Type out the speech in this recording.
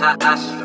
us.